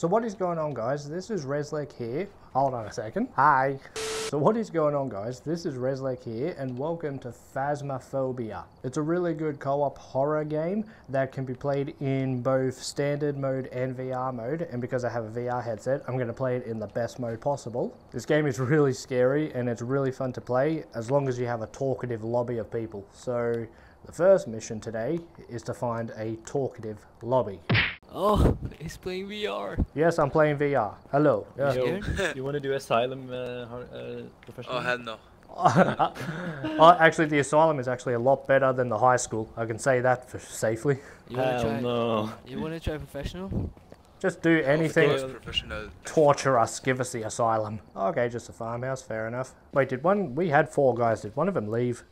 So what is going on guys? This is Reslek here. Hold on a second. Hi. So what is going on guys? This is Reslek here and welcome to Phasmophobia. It's a really good co-op horror game that can be played in both standard mode and VR mode and because I have a VR headset I'm going to play it in the best mode possible. This game is really scary and it's really fun to play as long as you have a talkative lobby of people. So the first mission today is to find a talkative lobby. Oh, he's playing VR. Yes, I'm playing VR. Hello. Yeah. Yo. you want to do asylum uh, uh, professional? Oh hell no. Uh, actually, the asylum is actually a lot better than the high school. I can say that for safely. You wanna Hell try? no. You wanna try professional? Just do anything. Of professional. Torture us. Give us the asylum. Okay, just a farmhouse. Fair enough. Wait, did one? We had four guys. Did one of them leave?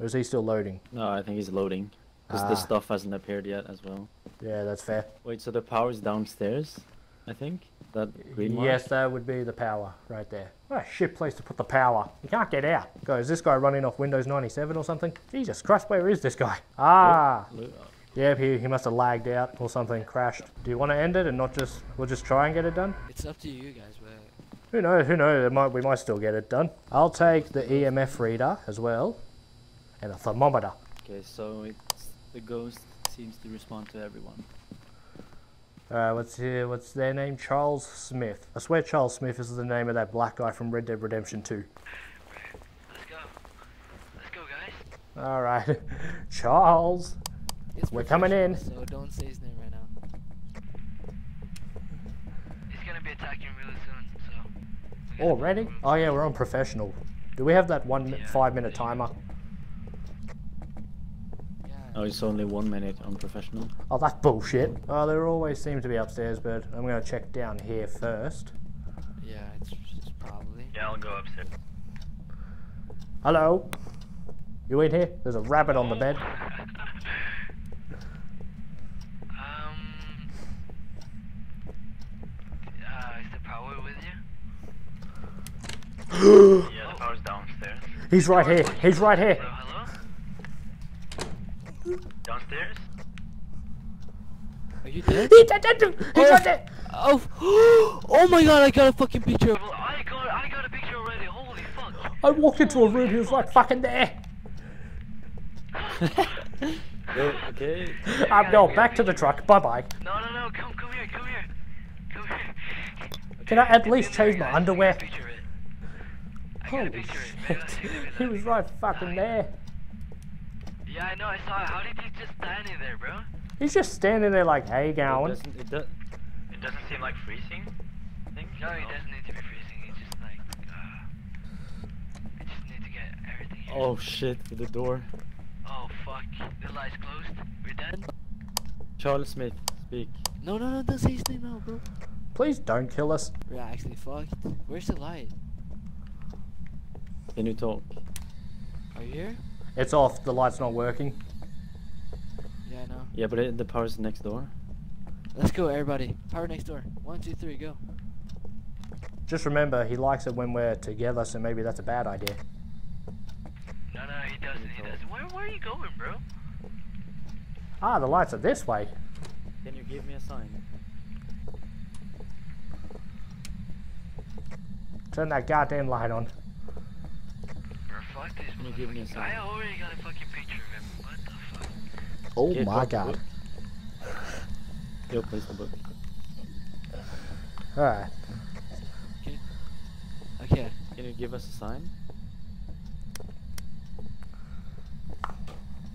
Or is he still loading? No, I think he's loading. Because Ah. the stuff hasn't appeared yet as well. Yeah, that's fair. Wait, so the power's downstairs, I think? That green mark? Yes, that would be the power right there. What a shit place to put the power. You can't get out. Go, is this guy running off Windows 97 or something? Jesus Christ, where is this guy? Ah, Lo- yeah, he, he must have lagged out or something, crashed. Do you want to end it and not just, we'll just try and get it done? It's up to you guys, but Who knows, who knows, it might, we might still get it done. I'll take the EMF reader as well, and a thermometer. Okay, so it's the ghost seems to respond to everyone. Uh, what's here, what's their name? Charles Smith. I swear Charles Smith is the name of that black guy from Red Dead Redemption 2. Let's go. Let's go, guys. Alright, Charles. it's We're coming in. So don't say his name right now. He's gonna be attacking really soon, so. we gotta Already? Oh yeah, we're on professional. Do we have that one Yeah. five minute timer? Yeah. Oh, it's only one minute on professional. Oh, that's bullshit. Oh, there always seem to be upstairs, but I'm gonna check down here first. Yeah, it's just probably. Yeah, I'll go upstairs. Hello? You in here? There's a rabbit on the bed. Um. Uh, is the power with you? yeah, the power's downstairs. He's right here. He's right here. Hello, hello? Downstairs? Are you dead? He's dead, dead, dead. He's right there. Oh! Oh, oh my god! I got a fucking picture. Well, I got, I got a picture already. Holy fuck. I walked into a room. He was like fucking there. Yo, okay. Um, I'm going back to the truck. Bye bye. No, no, no. Come, come here, come here. Come here. Can I at least change my underwear? Picture it. I got a Holy shit. Maybe I'll take it. He was right fucking there. Yeah, I know. I saw it. How did he just stand in there, bro? He's just standing there like, hey, It going. doesn't, it do- It doesn't seem like freezing. I think. No, it doesn't need to be freezing. It's just like. Uh, I just need to get everything. Here. oh shit, with the door. Oh fuck! The light's closed. We're dead. Charles Smith, speak. No, no, no! Don't say his name now, bro. Please don't kill us. We're actually fucked. Where's the light? Can you talk? Are you here? It's off. The light's not working. Yeah, I know. Yeah, but it, the power's next door. Let's go, everybody. Power next door. One, two, three, go. Just remember, he likes it when we're together, so maybe that's a bad idea. No, no, he doesn't. He doesn't. Where, where are you going, bro? Ah, the lights are this way. Can you give me a sign? Turn that goddamn light on. Bro, fuck this. Can you give me a motherfucking- sign? I already got a fucking picture of him. What the fuck? Oh Okay, my god. book. Yo, place the book. Alright. Okay. Can you give us a sign?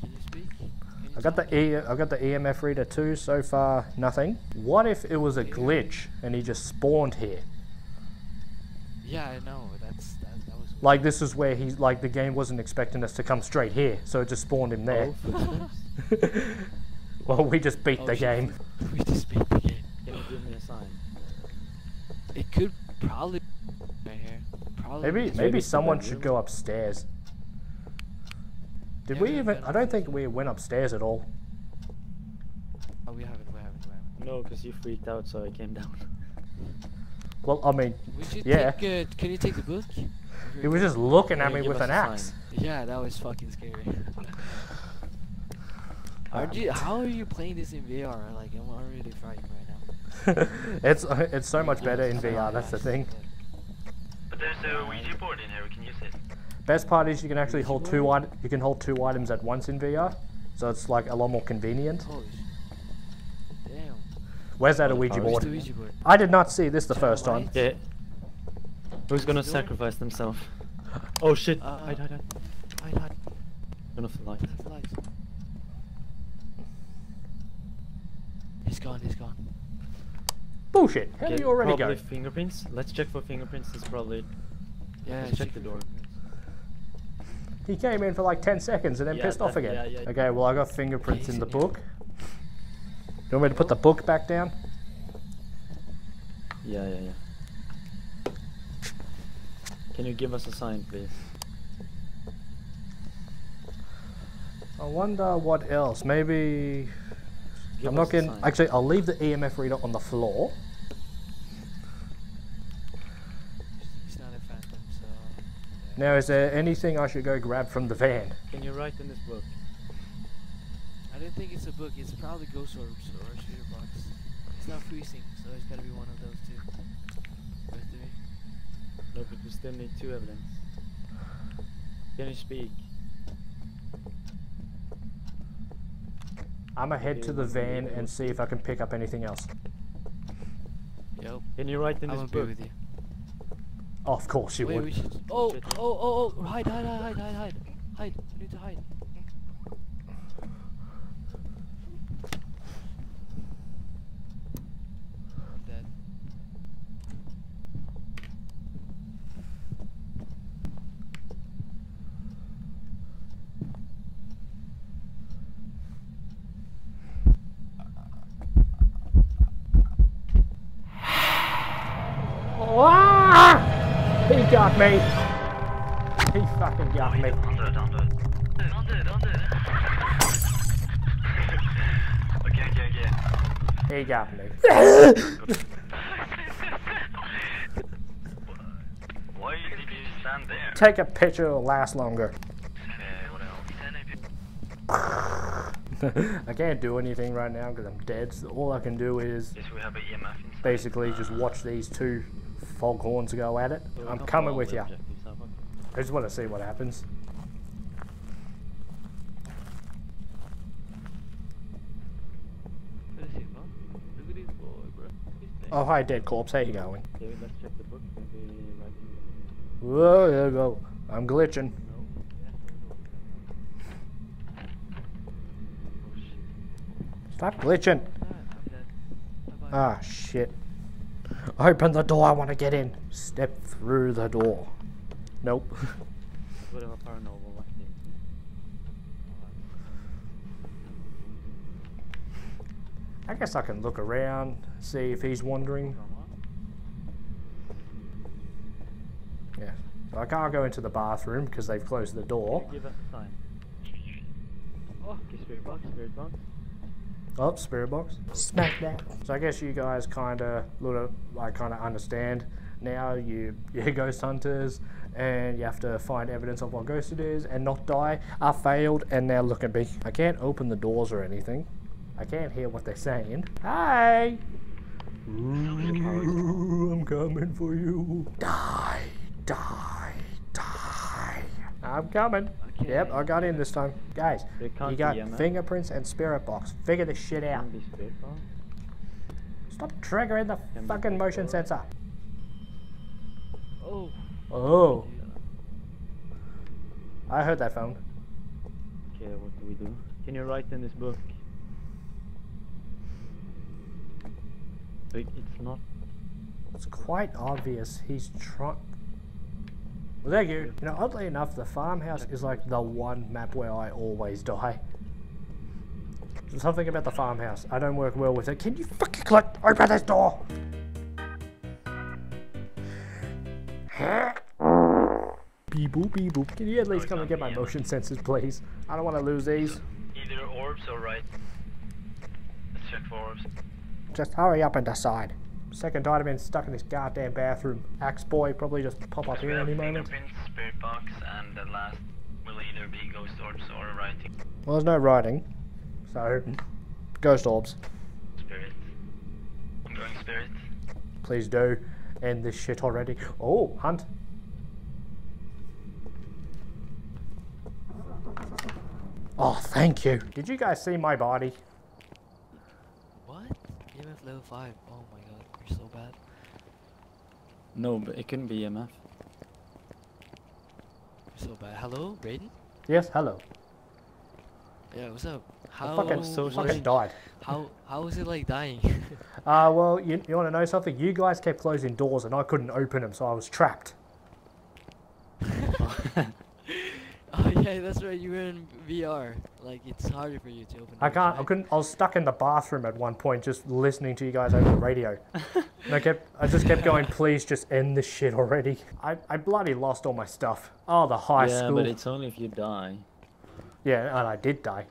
Can you speak? Can you I got the? E I got the EMF reader too, so far nothing. What if it was a glitch and he just spawned here? Yeah, I know. That's that. That was. Like this is where he's like the game wasn't expecting us to come straight here, so it just spawned him there. Oh, well, we just beat Oh, the shit. game. we just beat the game. Can you give me a sign? It could probably right here. Probably. Maybe maybe someone should go upstairs. Did Yeah, we we even? I don't think we went upstairs at all. Oh, we haven't. We haven't. We haven't. No, because you freaked out, so I came down. Well, I mean, We should Yeah. take. Uh, can you take the book? he was just looking at me with an a sign? axe. Yeah, that was fucking scary. How you, how are you playing this in VR? Like, I'm already frightened right now. it's it's so much better in VR. That's the thing. But there's a Ouija board in here. We can use it. Best part is you can actually hold two it- you can hold two items at once in VR, so it's like a lot more convenient. Holy sh- Damn. Where's that Ouija Where's Where's the board? Ouija board? I did not see this the first time. Yeah. Who's gonna Doing? sacrifice themselves? Oh shit! Uh, hide, hide, hide. Hide, hide. Turn off the light. Turn off the lights. He's gone, he's gone. Bullshit. How do you already probably go? fingerprints. Let's check for fingerprints. It's probably. Yeah, Let's check the door. He came in for like 10 seconds and then Yeah, pissed off again. yeah, yeah. Okay, well, I got fingerprints he's in the in here. book. You want me to put the book back down? Yeah, yeah, yeah. Can you give us a sign, please? I wonder what else. Maybe. Give I'm not a getting. Actually, I'll leave the EMF reader on the floor. He's not a phantom, so. yeah. Now, is there anything I should go grab from the van? Can you write in this book? I don't think it's a book, it's probably Ghost Orbs or a shooter box. It's not freezing, so it's gotta be one of those two. Right, Dewey? No, but we still need two evidence. Can you speak? I'm gonna head to the van and see if I can pick up anything else. Yep. Can you write in I this won't be book? with you. Oh, of course you Wait, would. we should. Oh, oh, oh, oh! Hide, hide, hide, hide, hide, hide! Hide! You need to hide. I'm dead. Ah! He got me. He fucking got me. Under it, under it. Under it, under it. okay, okay, okay. He got me. Why did you stand there? Take a picture, it'll last longer. Okay, what else? I can't do anything right now because I'm dead. So all I can do is Yes, we have a EMF inside. basically just watch these two foghorns go at it. I'm coming with you. objectives, huh? Okay. I just want to see what happens. What is he, man? Look at this boy, bro. He's dead. Oh, hi, dead corpse. How you going? Okay, let's check the book. Maybe write in Whoa, there you go. I'm glitching. the- No. Yeah, no, no. Oh. Stop glitching. I'm dead. I'm dead. Bye-bye. Ah, shit. Open the door. I want to get in. Step through the door. Nope. I guess I can look around, see if he's wandering. Yeah. So I can't go into the bathroom because they've closed the door. Oh, spirit box, spirit box. Oh, spirit box. Smack that. So I guess you guys kind of look, like kind of understand now. You you're ghost hunters, and you have to find evidence of what ghost it is and not die. I failed, and now look at me. I can't open the doors or anything. I can't hear what they're saying. Hi. Ooh, I'm coming for you. Die, die, die. I'm coming. Yep, I got in this time. Guys, you got EMF. Eh? fingerprints and spirit box. Figure this shit out. Can be spirit box. Stop triggering the Can fucking motion sensor. Oh. Oh, I heard that phone. Okay, what do we do? Can you write in this book? It's not. It's quite obvious he's trying. Well, thank you. You know, oddly enough, the farmhouse is like the one map where I always die. There's something about the farmhouse. I don't work well with it. Can you fucking click? Open this door! Beep boop, beep boop. Can you at least come and get my motion sensors, please? I don't want to lose these. Either orbs or right. Let's check for orbs. Just hurry up and decide. Second time I've stuck in this goddamn bathroom. Axe boy probably just pop up here have any moment. spirit box, and the last will either be ghost orbs or writing Well, there's no writing, so ghost orbs. spirit. I'm Drawing spirit. Please do. End this shit already. Oh, hunt. Oh, thank you. Did you guys see my body? What? EMF level 5. Oh my god, you're so bad. No, but it couldn't be EMF. So bad. Hello, Raiden? Yes, hello. Yeah, what's up? I How fucking, was fucking it- died. How how was it like dying? Uh, well, you, you want to know something? You guys kept closing doors and I couldn't open them, so I was trapped. yeah, that's right. You were in VR. Like it's harder for you to open. I can't. I couldn't. I was stuck in the bathroom at one point, just listening to you guys over the radio. and I kept. I just kept going. Please, just end this shit already. I, I bloody lost all my stuff. Oh, the high yeah, school. but it's only if you die. Yeah, and I did die.